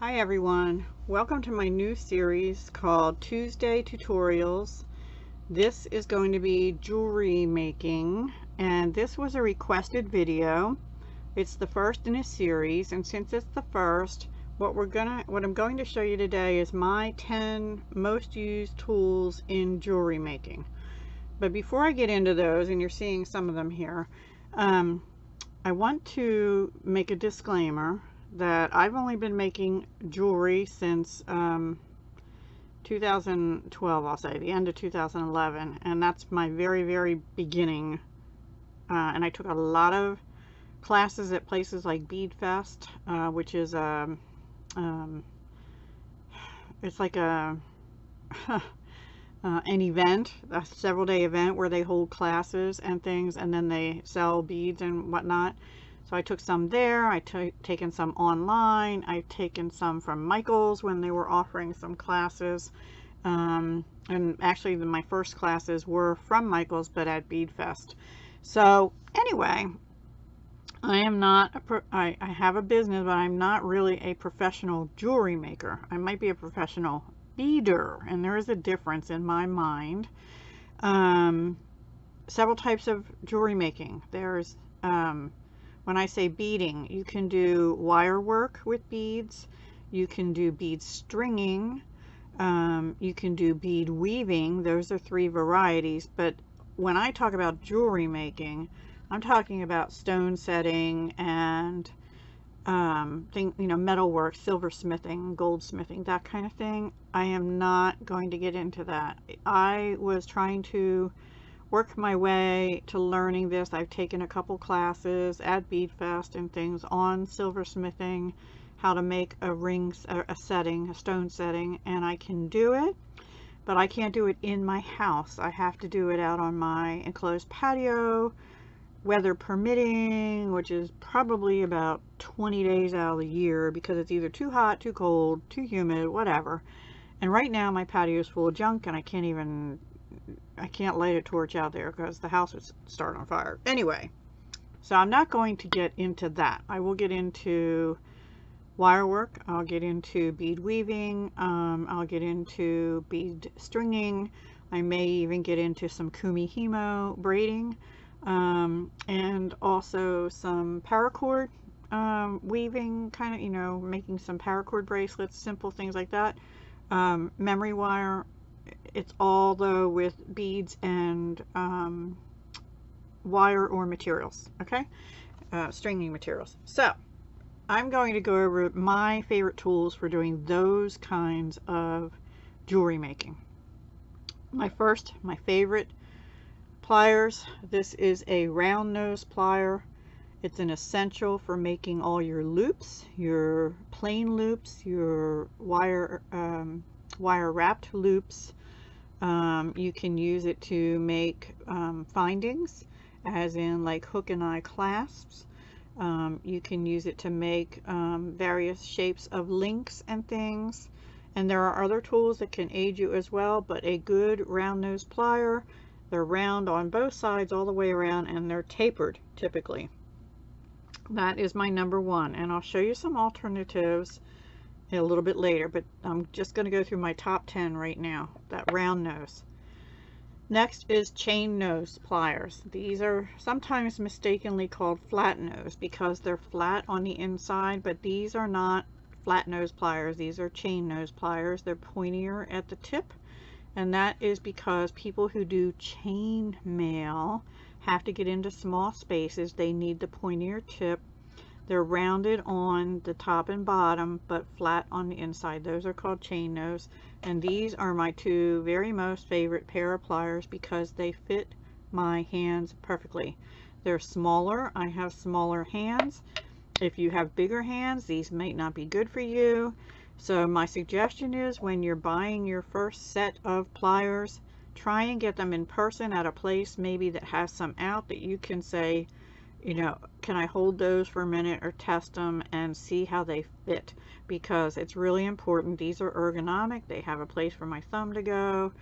Hi everyone, welcome to my new series called Tuesday Tutorials. This is going to be jewelry making and this was a requested video. It's the first in a series and since it's the first, what we're gonna what I'm going to show you today is my 10 most used tools in jewelry making. But before I get into those, and you're seeing some of them here, um, I want to make a disclaimer that I've only been making jewelry since um, 2012, I'll say, the end of 2011, and that's my very, very beginning. Uh, and I took a lot of classes at places like Bead Fest, uh, which is a, um, um, it's like a, uh, an event, a several day event where they hold classes and things, and then they sell beads and whatnot. So I took some there, I took taken some online, I've taken some from Michaels when they were offering some classes. Um, and actually the, my first classes were from Michaels but at Bead Fest. So anyway, I am not, a I, I have a business but I'm not really a professional jewelry maker. I might be a professional beader and there is a difference in my mind. Um, several types of jewelry making. There's um, when I say beading, you can do wire work with beads, you can do bead stringing, um, you can do bead weaving. Those are three varieties. But when I talk about jewelry making, I'm talking about stone setting and um, thing, you know, metalwork, silversmithing, goldsmithing, that kind of thing. I am not going to get into that. I was trying to work my way to learning this. I've taken a couple classes at Beadfest and things on silversmithing, how to make a ring, a setting, a stone setting, and I can do it, but I can't do it in my house. I have to do it out on my enclosed patio, weather permitting, which is probably about 20 days out of the year because it's either too hot, too cold, too humid, whatever. And right now my patio is full of junk and I can't even I can't light a torch out there because the house would start on fire. Anyway, so I'm not going to get into that. I will get into wire work. I'll get into bead weaving. Um, I'll get into bead stringing. I may even get into some kumihimo braiding um, and also some paracord um, weaving, kind of, you know, making some paracord bracelets, simple things like that. Um, memory wire it's all though with beads and um, wire or materials okay? Uh, stringing materials. So I'm going to go over my favorite tools for doing those kinds of jewelry making. My first my favorite pliers. This is a round nose plier. It's an essential for making all your loops your plain loops your wire um, wire wrapped loops um, you can use it to make um, findings, as in like hook and eye clasps. Um, you can use it to make um, various shapes of links and things. And there are other tools that can aid you as well, but a good round nose plier, they're round on both sides all the way around and they're tapered typically. That is my number one. And I'll show you some alternatives a little bit later, but I'm just going to go through my top 10 right now, that round nose. Next is chain nose pliers. These are sometimes mistakenly called flat nose because they're flat on the inside, but these are not flat nose pliers. These are chain nose pliers. They're pointier at the tip, and that is because people who do chain mail have to get into small spaces. They need the pointier tip they're rounded on the top and bottom, but flat on the inside. Those are called chain nose. And these are my two very most favorite pair of pliers because they fit my hands perfectly. They're smaller. I have smaller hands. If you have bigger hands, these may not be good for you. So my suggestion is when you're buying your first set of pliers, try and get them in person at a place maybe that has some out that you can say, you know, can I hold those for a minute or test them and see how they fit? Because it's really important. These are ergonomic. They have a place for my thumb to go.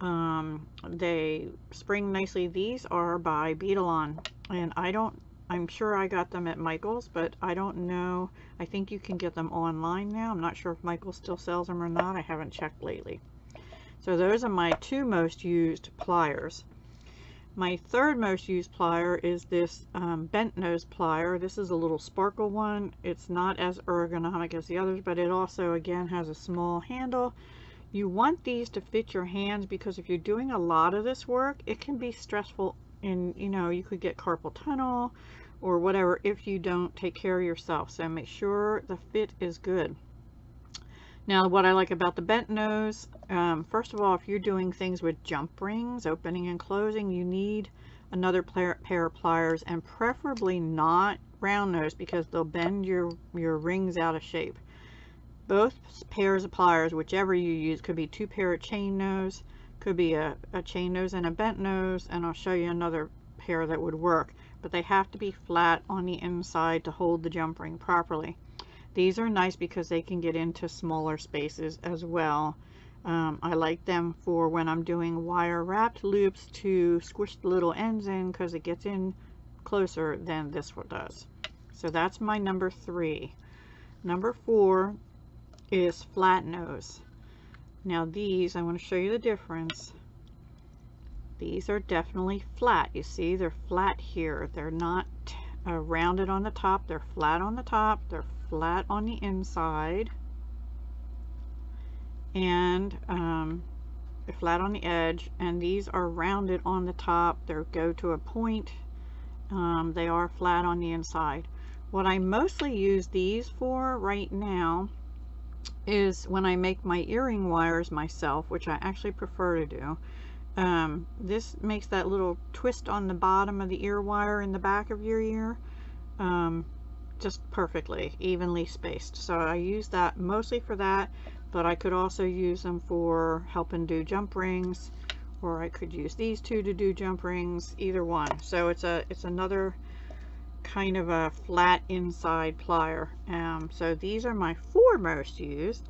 Um, they spring nicely. These are by Beadalon. And I don't I'm sure I got them at Michael's, but I don't know. I think you can get them online now. I'm not sure if Michael still sells them or not. I haven't checked lately. So those are my two most used pliers. My third most used plier is this um, bent nose plier. This is a little sparkle one. It's not as ergonomic as the others, but it also, again, has a small handle. You want these to fit your hands because if you're doing a lot of this work, it can be stressful and, you know, you could get carpal tunnel or whatever if you don't take care of yourself. So make sure the fit is good. Now what I like about the bent nose, um, first of all, if you're doing things with jump rings, opening and closing, you need another pair of pliers and preferably not round nose because they'll bend your, your rings out of shape. Both pairs of pliers, whichever you use, could be two pair of chain nose, could be a, a chain nose and a bent nose, and I'll show you another pair that would work, but they have to be flat on the inside to hold the jump ring properly. These are nice because they can get into smaller spaces as well. Um, I like them for when I'm doing wire wrapped loops to squish the little ends in because it gets in closer than this one does. So that's my number three. Number four is flat nose. Now these, I want to show you the difference. These are definitely flat. You see, they're flat here. They're not uh, rounded on the top. They're flat on the top. They're flat on the inside and um, flat on the edge and these are rounded on the top. They go to a point um, they are flat on the inside. What I mostly use these for right now is when I make my earring wires myself which I actually prefer to do um, this makes that little twist on the bottom of the ear wire in the back of your ear um, just perfectly evenly spaced. So I use that mostly for that but I could also use them for helping do jump rings or I could use these two to do jump rings either one. So it's a it's another kind of a flat inside plier. Um, so these are my four most used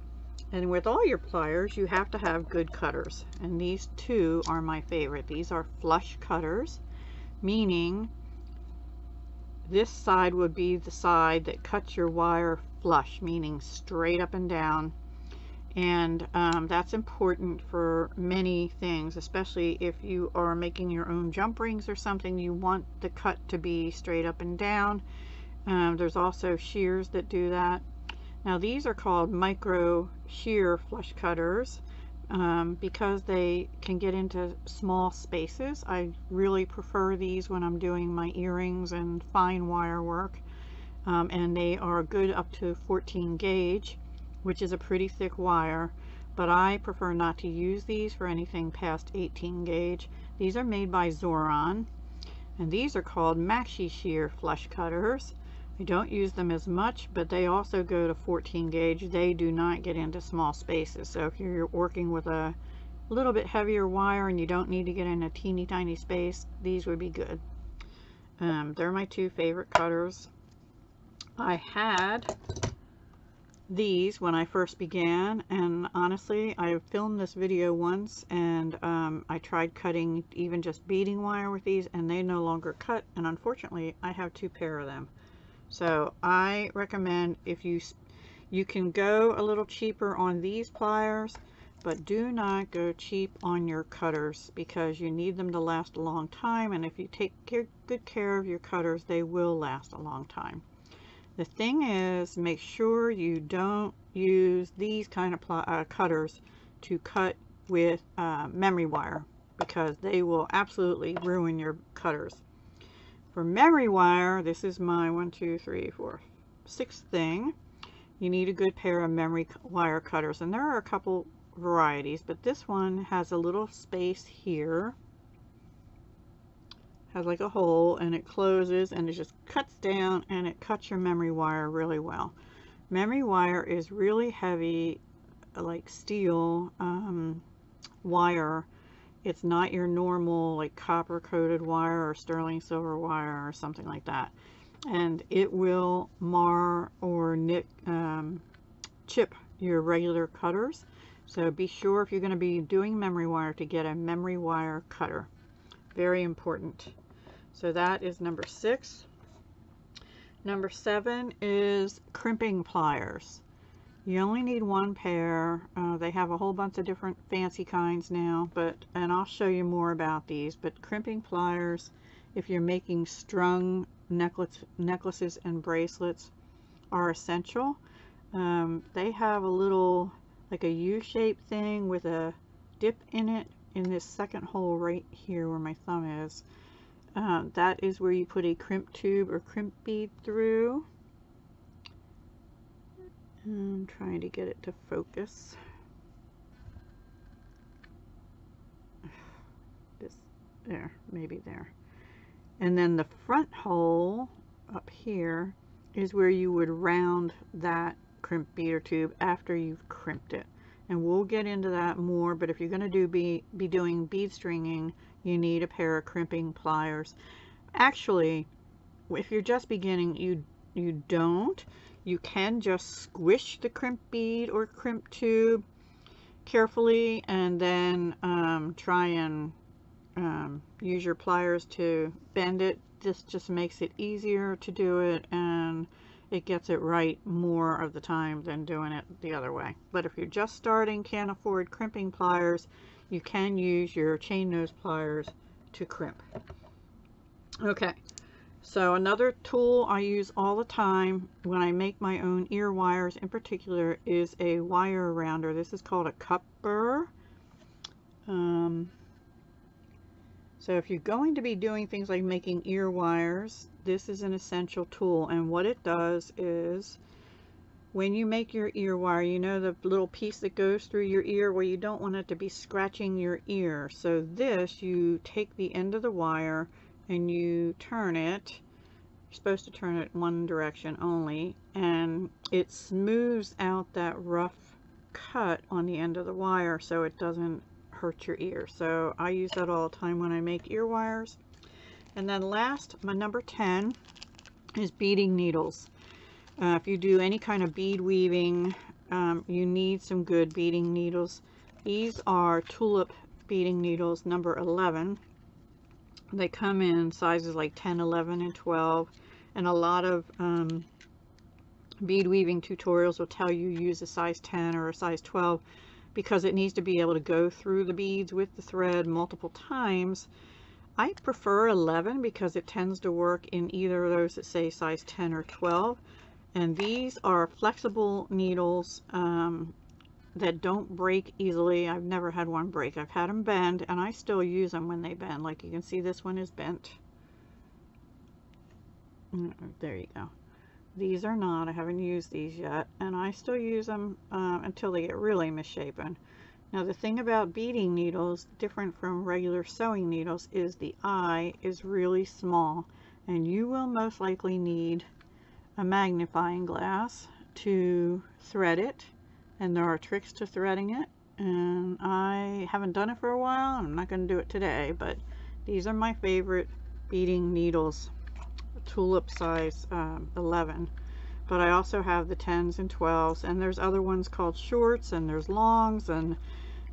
and with all your pliers you have to have good cutters. And these two are my favorite. These are flush cutters meaning this side would be the side that cuts your wire flush, meaning straight up and down. And um, that's important for many things, especially if you are making your own jump rings or something. You want the cut to be straight up and down. Um, there's also shears that do that. Now these are called micro shear flush cutters um, because they can get into small spaces. I really prefer these when I'm doing my earrings and fine wire work. Um, and they are good up to 14 gauge, which is a pretty thick wire. But I prefer not to use these for anything past 18 gauge. These are made by Xuron. And these are called Maxi Shear Flush Cutters. I don't use them as much, but they also go to 14 gauge. They do not get into small spaces. So if you're working with a little bit heavier wire and you don't need to get in a teeny tiny space, these would be good. Um, they're my two favorite cutters. I had these when I first began and honestly I filmed this video once and um, I tried cutting even just beading wire with these and they no longer cut and unfortunately I have two pair of them. So I recommend if you you can go a little cheaper on these pliers, but do not go cheap on your cutters because you need them to last a long time. And if you take good care of your cutters, they will last a long time. The thing is, make sure you don't use these kind of uh, cutters to cut with uh, memory wire because they will absolutely ruin your cutters. For memory wire, this is my one, two, three, four, sixth thing. You need a good pair of memory wire cutters. And there are a couple varieties, but this one has a little space here. Has like a hole and it closes and it just cuts down and it cuts your memory wire really well. Memory wire is really heavy, like steel um, wire it's not your normal like copper coated wire or sterling silver wire or something like that. And it will mar or nick, um, chip your regular cutters. So be sure if you're going to be doing memory wire to get a memory wire cutter. Very important. So that is number six. Number seven is crimping pliers. You only need one pair. Uh, they have a whole bunch of different fancy kinds now, but and I'll show you more about these. But crimping pliers, if you're making strung necklace, necklaces and bracelets, are essential. Um, they have a little, like a U-shaped thing with a dip in it in this second hole right here where my thumb is. Uh, that is where you put a crimp tube or crimp bead through. I'm trying to get it to focus. This, there, maybe there. And then the front hole up here is where you would round that crimp beater tube after you've crimped it. And we'll get into that more, but if you're going to do be, be doing bead stringing, you need a pair of crimping pliers. Actually, if you're just beginning, you you don't. You can just squish the crimp bead or crimp tube carefully and then um, try and um, use your pliers to bend it. This just makes it easier to do it and it gets it right more of the time than doing it the other way. But if you're just starting, can't afford crimping pliers, you can use your chain nose pliers to crimp. Okay, so another tool I use all the time when I make my own ear wires in particular is a wire rounder. This is called a cup burr. Um, so if you're going to be doing things like making ear wires, this is an essential tool. And what it does is when you make your ear wire, you know the little piece that goes through your ear where you don't want it to be scratching your ear. So this, you take the end of the wire and you turn it. You're supposed to turn it one direction only and it smooths out that rough cut on the end of the wire so it doesn't hurt your ear. So I use that all the time when I make ear wires. And then last, my number 10 is beading needles. Uh, if you do any kind of bead weaving, um, you need some good beading needles. These are tulip beading needles number 11. They come in sizes like 10, 11, and 12. And a lot of um, bead weaving tutorials will tell you use a size 10 or a size 12 because it needs to be able to go through the beads with the thread multiple times. I prefer 11 because it tends to work in either of those that say size 10 or 12. And these are flexible needles um, that don't break easily. I've never had one break. I've had them bend and I still use them when they bend. Like you can see this one is bent. There you go. These are not. I haven't used these yet. And I still use them um, until they get really misshapen. Now the thing about beading needles, different from regular sewing needles, is the eye is really small. And you will most likely need a magnifying glass to thread it and there are tricks to threading it and I haven't done it for a while I'm not going to do it today but these are my favorite beading needles tulip size um, 11 but I also have the 10s and 12s and there's other ones called shorts and there's longs and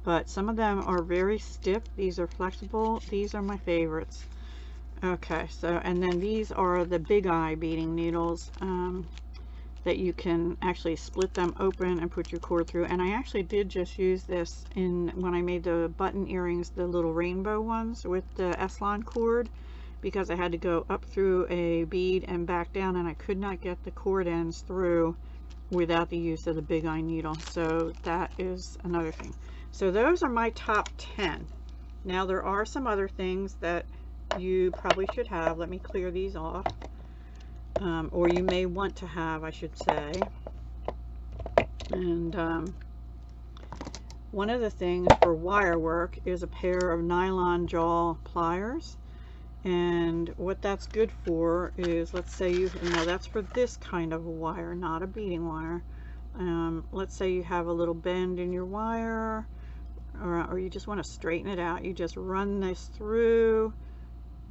but some of them are very stiff. These are flexible. These are my favorites. Okay so and then these are the big eye beading needles. Um, that you can actually split them open and put your cord through. And I actually did just use this in when I made the button earrings the little rainbow ones with the S-Lon cord because I had to go up through a bead and back down and I could not get the cord ends through without the use of the big eye needle. So that is another thing. So those are my top 10 now there are some other things that you probably should have. Let me clear these off um, or you may want to have, I should say. And um, one of the things for wire work is a pair of nylon jaw pliers. And what that's good for is, let's say you, now that's for this kind of wire, not a beading wire. Um, let's say you have a little bend in your wire, or, or you just want to straighten it out. You just run this through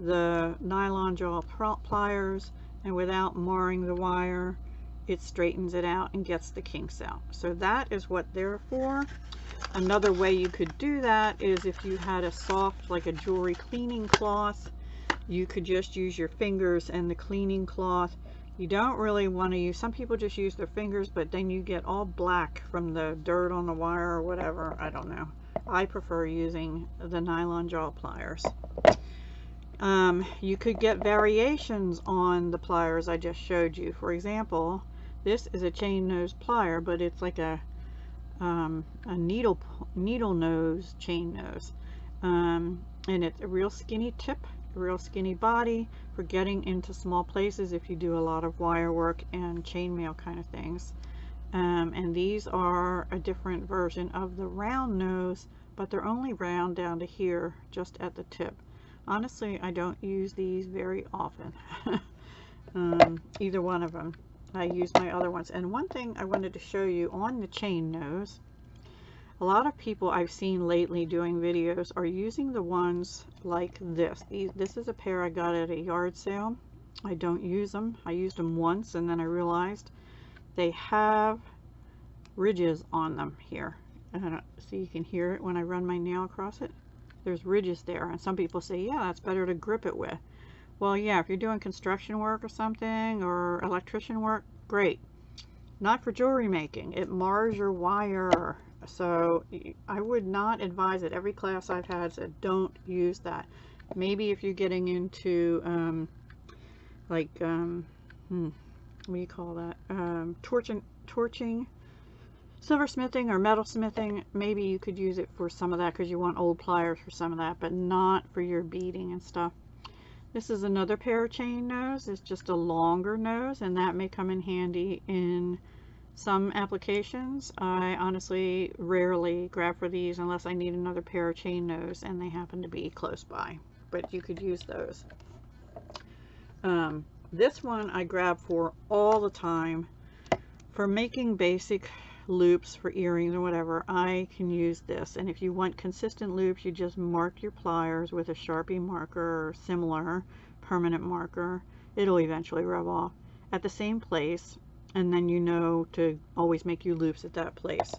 the nylon jaw pliers and without marring the wire it straightens it out and gets the kinks out so that is what they're for another way you could do that is if you had a soft like a jewelry cleaning cloth you could just use your fingers and the cleaning cloth You don't really want to use, some people just use their fingers, but then you get all black from the dirt on the wire or whatever. I don't know. I prefer using the nylon jaw pliers. Um, you could get variations on the pliers I just showed you. For example, this is a chain nose plier, but it's like a um, a needle needle nose chain nose, um, and it's a real skinny tip, a real skinny body for getting into small places if you do a lot of wire work and chainmail kind of things. Um, and these are a different version of the round nose, but they're only round down to here, just at the tip. Honestly, I don't use these very often. um, either one of them. I use my other ones. And one thing I wanted to show you on the chain nose, a lot of people I've seen lately doing videos are using the ones like this. These, this is a pair I got at a yard sale. I don't use them. I used them once and then I realized they have ridges on them here. Uh, so you can hear it when I run my nail across it there's ridges there and some people say yeah that's better to grip it with. Well yeah if you're doing construction work or something or electrician work great. Not for jewelry making. It mars your wire. So I would not advise it every class I've had said don't use that. Maybe if you're getting into um, like um, hmm, what do you call that? Um, torching torching silversmithing or metalsmithing, maybe you could use it for some of that because you want old pliers for some of that, but not for your beading and stuff. This is another pair of chain nose. It's just a longer nose and that may come in handy in some applications. I honestly rarely grab for these unless I need another pair of chain nose and they happen to be close by, but you could use those. Um, this one I grab for all the time for making basic loops for earrings or whatever, I can use this. And if you want consistent loops, you just mark your pliers with a Sharpie marker or similar permanent marker. It'll eventually rub off at the same place. And then you know to always make your loops at that place.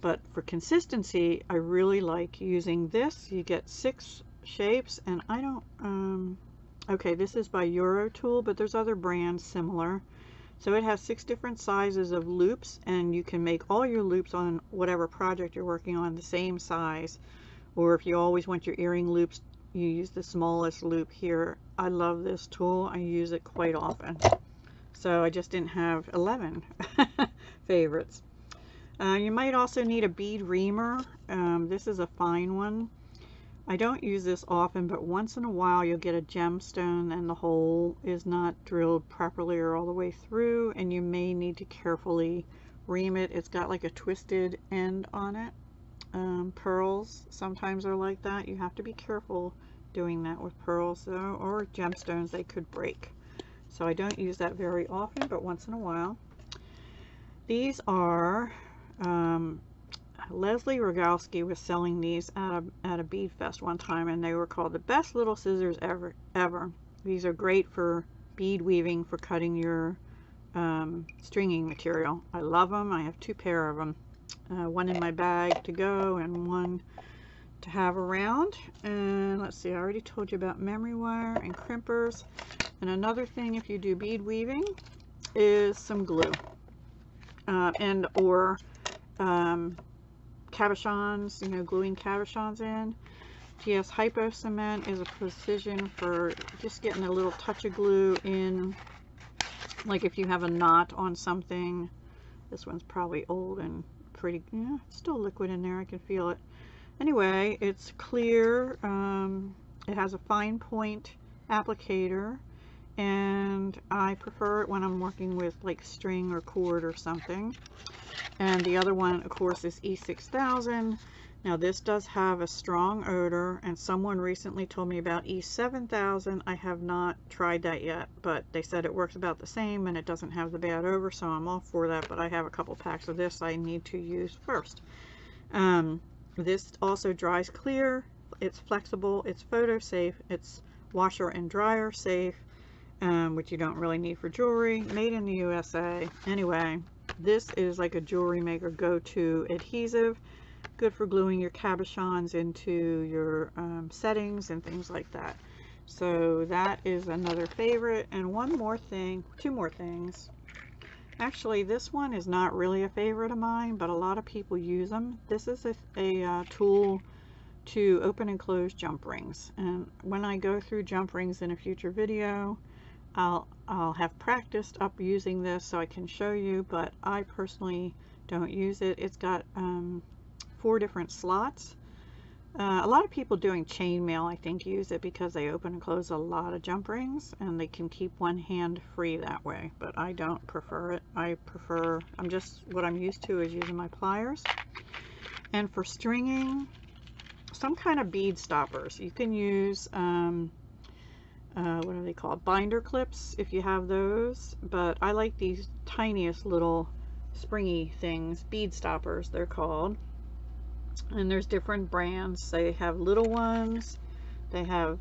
But for consistency, I really like using this. You get six shapes and I don't, um, okay, this is by Eurotool, but there's other brands similar. So it has six different sizes of loops and you can make all your loops on whatever project you're working on the same size. Or if you always want your earring loops, you use the smallest loop here. I love this tool. I use it quite often. So I just didn't have 11 favorites. Uh, you might also need a bead reamer. Um, this is a fine one. I don't use this often, but once in a while you'll get a gemstone and the hole is not drilled properly or all the way through, and you may need to carefully ream it. It's got like a twisted end on it. Um, pearls sometimes are like that. You have to be careful doing that with pearls though, or gemstones, they could break. So I don't use that very often, but once in a while. These are um, Leslie Rogalski was selling these at a, at a bead fest one time and they were called the best little scissors ever ever. These are great for bead weaving for cutting your um, stringing material. I love them I have two pair of them uh, one in my bag to go and one to have around. And let's see I already told you about memory wire and crimpers. And another thing if you do bead weaving is some glue uh, and or um, cabochons, you know, gluing cabochons in. GS Hypo Cement is a precision for just getting a little touch of glue in, like if you have a knot on something. This one's probably old and pretty, yeah, still liquid in there, I can feel it. Anyway, it's clear, um, it has a fine point applicator, and I prefer it when I'm working with like string or cord or something. And the other one, of course, is E6000. Now this does have a strong odor and someone recently told me about E7000. I have not tried that yet, but they said it works about the same and it doesn't have the bad odor, so I'm all for that, but I have a couple packs of this I need to use first. Um, this also dries clear, it's flexible, it's photo safe, it's washer and dryer safe, um, which you don't really need for jewelry, made in the USA. Anyway, this is like a jewelry maker go-to adhesive, good for gluing your cabochons into your um, settings and things like that. So that is another favorite. And one more thing, two more things. Actually, this one is not really a favorite of mine, but a lot of people use them. This is a, a uh, tool to open and close jump rings. And when I go through jump rings in a future video, I'll, I'll have practiced up using this so I can show you, but I personally don't use it. It's got um, four different slots. Uh, a lot of people doing chainmail, I think, use it because they open and close a lot of jump rings and they can keep one hand free that way. But I don't prefer it. I prefer, I'm just, what I'm used to is using my pliers. And for stringing, some kind of bead stoppers. You can use, um, uh, what are they called? Binder clips if you have those. But I like these tiniest little springy things, bead stoppers they're called. And there's different brands. They have little ones, they have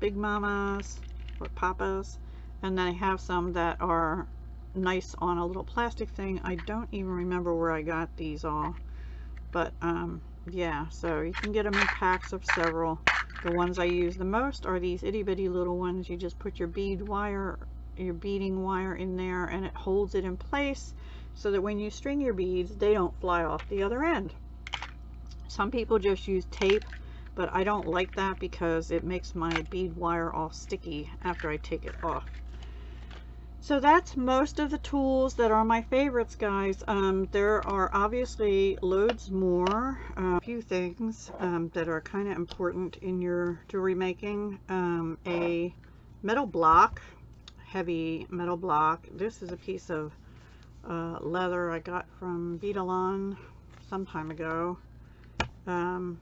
big mamas or papas, and then I have some that are nice on a little plastic thing. I don't even remember where I got these all, but um, yeah, so you can get them in packs of several. The ones I use the most are these itty bitty little ones. You just put your bead wire, your beading wire in there and it holds it in place so that when you string your beads, they don't fly off the other end. Some people just use tape, but I don't like that because it makes my bead wire all sticky after I take it off. So that's most of the tools that are my favorites, guys. Um, there are obviously loads more, a uh, few things um, that are kind of important in your jewelry making. Um, a metal block, heavy metal block. This is a piece of uh, leather I got from Beadalon some time ago. Um,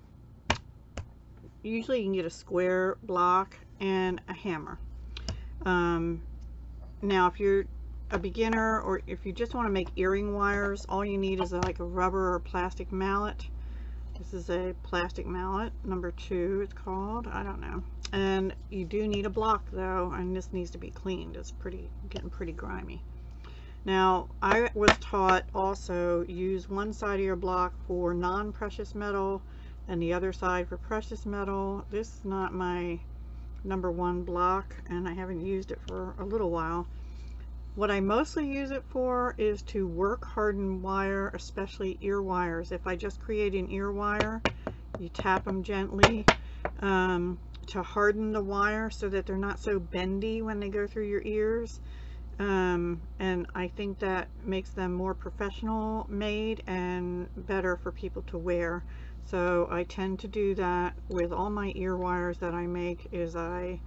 usually you can get a square block and a hammer. Um, now if you're a beginner or if you just want to make earring wires, all you need is a, like a rubber or plastic mallet. This is a plastic mallet, number two it's called, I don't know. And you do need a block though, and this needs to be cleaned. It's pretty getting pretty grimy. Now, I was taught also use one side of your block for non-precious metal and the other side for precious metal. This is not my number one block and I haven't used it for a little while. What I mostly use it for is to work harden wire, especially ear wires. If I just create an ear wire, you tap them gently um, to harden the wire so that they're not so bendy when they go through your ears um, and I think that makes them more professional made and better for people to wear so I tend to do that with all my ear wires that I make is I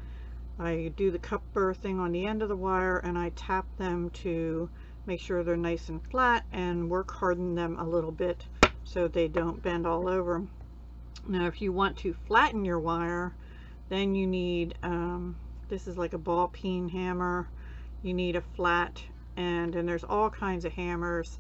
I do the cup burr thing on the end of the wire and I tap them to make sure they're nice and flat and work harden them a little bit so they don't bend all over now if you want to flatten your wire then you need um, this is like a ball peen hammer. You need a flat and and there's all kinds of hammers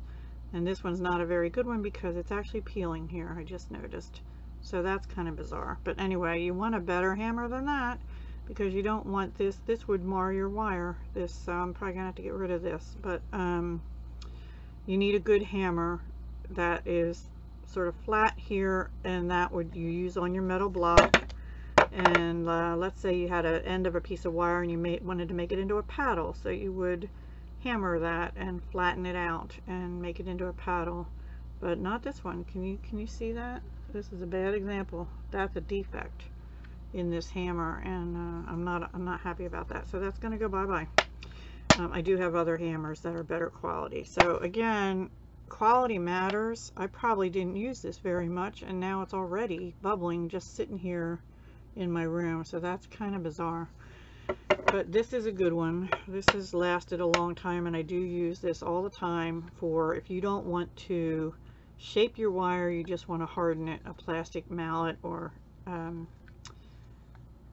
and this one's not a very good one because it's actually peeling here I just noticed. So that's kind of bizarre. But anyway you want a better hammer than that because you don't want this this would mar your wire. This so I'm probably gonna have to get rid of this. But um, you need a good hammer that is sort of flat here and that would you use on your metal block. And uh, let's say you had an end of a piece of wire and you made, wanted to make it into a paddle. So you would hammer that and flatten it out and make it into a paddle but not this one. Can you can you see that? This is a bad example. That's a defect in this hammer and uh, I'm not I'm not happy about that. So that's gonna go bye-bye. Um, I do have other hammers that are better quality. So again quality matters. I probably didn't use this very much and now it's already bubbling just sitting here in my room. So that's kind of bizarre but this is a good one. This has lasted a long time and I do use this all the time for if you don't want to shape your wire you just want to harden it. A plastic mallet or um,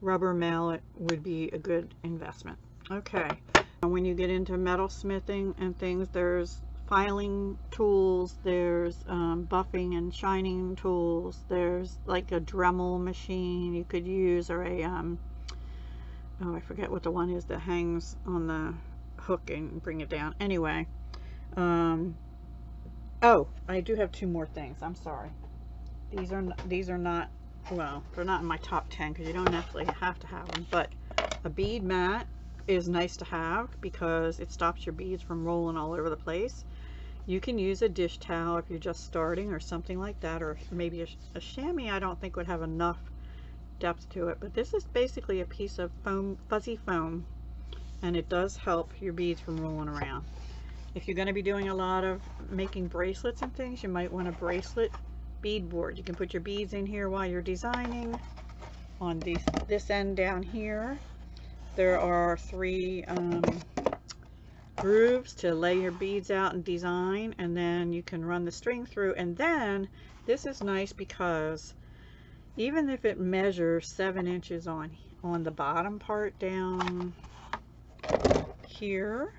rubber mallet would be a good investment. Okay. When you get into metal smithing and things there's filing tools, there's um, buffing and shining tools, there's like a Dremel machine you could use or a, um, oh I forget what the one is that hangs on the hook and bring it down. Anyway, um, oh I do have two more things, I'm sorry. These are, these are not, well, they're not in my top 10 because you don't necessarily have to have them, but A bead mat is nice to have because it stops your beads from rolling all over the place. You can use a dish towel if you're just starting or something like that, or maybe a, a chamois I don't think would have enough depth to it, but this is basically a piece of foam, fuzzy foam, and it does help your beads from rolling around. If you're going to be doing a lot of making bracelets and things, you might want a bracelet bead board. You can put your beads in here while you're designing. On these, this end down here, there are three um, grooves to lay your beads out and design, and then you can run the string through. And then this is nice because even if it measures seven inches on on the bottom part down here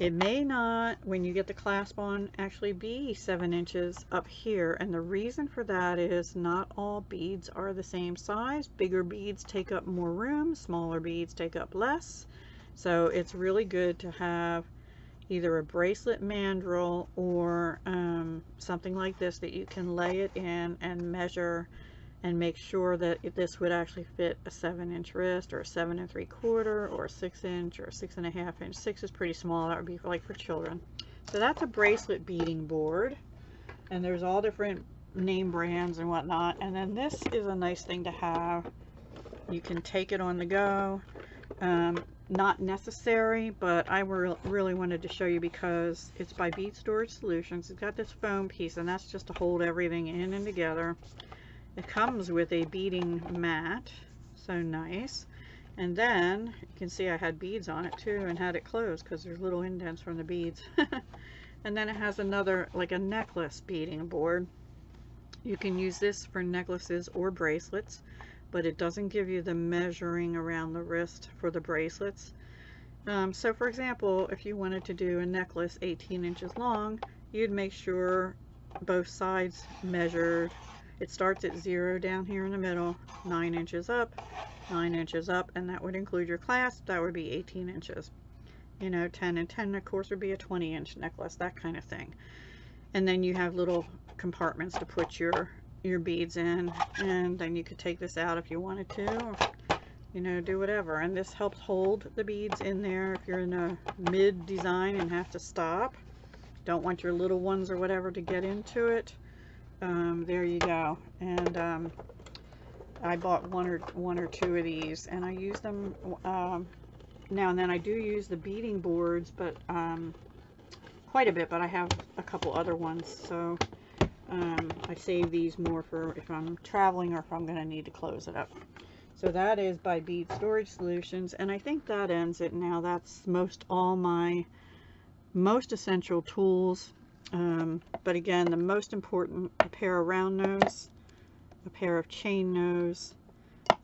it may not, when you get the clasp on, actually be seven inches up here. And the reason for that is not all beads are the same size. Bigger beads take up more room, smaller beads take up less. So it's really good to have either a bracelet mandrel or um, something like this that you can lay it in and measure and make sure that this would actually fit a seven inch wrist or a seven and three quarter or a six inch or six and a half inch. Six is pretty small. That would be like for children. So that's a bracelet beading board. And there's all different name brands and whatnot. And then this is a nice thing to have. You can take it on the go. Um, not necessary, but I re really wanted to show you because it's by Bead Storage Solutions. It's got this foam piece and that's just to hold everything in and together. It comes with a beading mat, so nice. And then you can see I had beads on it too and had it closed because there's little indents from the beads. and then it has another, like a necklace beading board. You can use this for necklaces or bracelets, but it doesn't give you the measuring around the wrist for the bracelets. Um, so for example, if you wanted to do a necklace 18 inches long, you'd make sure both sides measured it starts at zero down here in the middle, nine inches up, nine inches up, and that would include your clasp. That would be 18 inches. You know, 10 and 10, of course, would be a 20 inch necklace, that kind of thing. And then you have little compartments to put your your beads in and then you could take this out if you wanted to or, you know do whatever and this helps hold the beads in there if you're in a mid design and have to stop don't want your little ones or whatever to get into it um, there you go. And um, I bought one or one or two of these, and I use them um, now and then. I do use the beading boards, but um, quite a bit. But I have a couple other ones, so um, I save these more for if I'm traveling or if I'm going to need to close it up. So that is by Bead Storage Solutions, and I think that ends it now. That's most all my most essential tools um, but again, the most important, a pair of round nose, a pair of chain nose,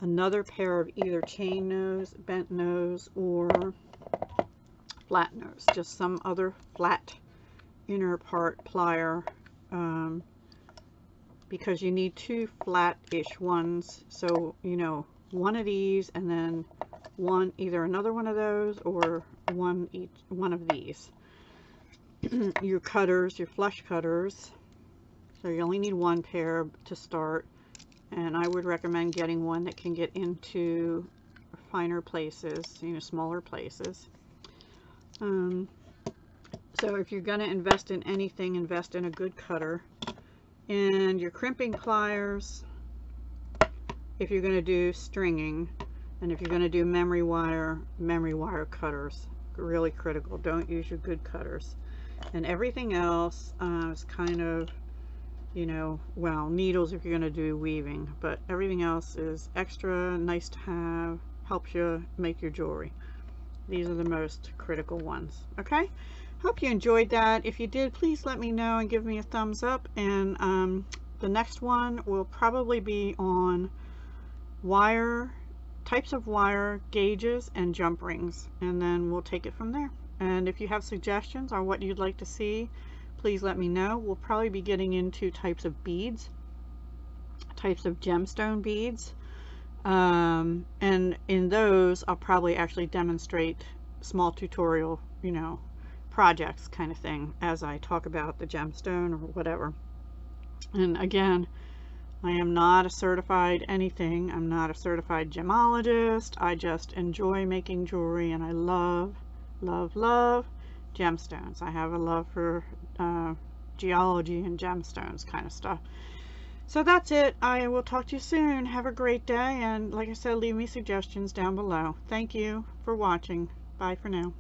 another pair of either chain nose, bent nose, or flat nose. Just some other flat inner part plier um, because you need two flat-ish ones. So, you know, one of these and then one, either another one of those or one each, one of these. your cutters, your flush cutters. So you only need one pair to start. And I would recommend getting one that can get into finer places, you know, smaller places. Um, so if you're going to invest in anything, invest in a good cutter. And your crimping pliers, if you're going to do stringing, and if you're going to do memory wire, memory wire cutters, really critical. Don't use your good cutters. And everything else uh, is kind of you know well needles if you're going to do weaving. But everything else is extra nice to have helps you make your jewelry. These are the most critical ones okay hope you enjoyed that if you did please let me know and give me a thumbs up and um, the next one will probably be on wire types of wire gauges and jump rings and then we'll take it from there and if you have suggestions on what you'd like to see, please let me know. We'll probably be getting into types of beads, types of gemstone beads. Um, and in those, I'll probably actually demonstrate small tutorial, you know, projects kind of thing as I talk about the gemstone or whatever. And again, I am not a certified anything. I'm not a certified gemologist. I just enjoy making jewelry and I love, love, love gemstones. I have a love for uh, geology and gemstones kind of stuff. So that's it. I will talk to you soon. Have a great day. And like I said, leave me suggestions down below. Thank you for watching. Bye for now.